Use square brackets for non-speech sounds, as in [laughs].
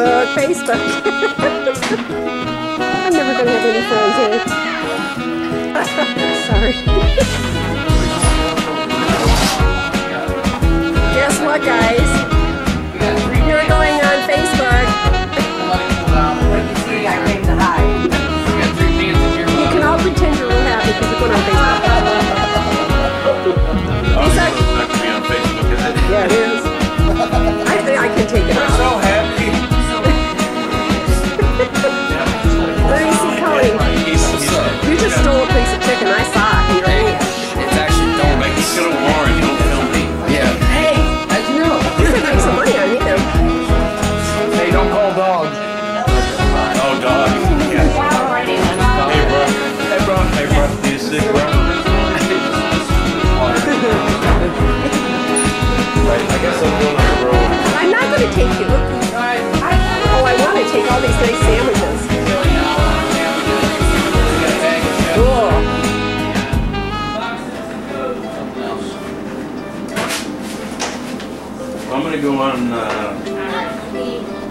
Facebook, Facebook. [laughs] I'm never gonna have any friends, eh? [laughs] Sorry. Guess what, guys? You're going on Facebook. You can all pretend you're real happy because you're going on Facebook. It's not to be on Facebook, is it? Yeah, it is. I'm going on the road. I'm not going to take you. Oh, I want to take all these nice sandwiches. Cool. I'm gonna go on, uh,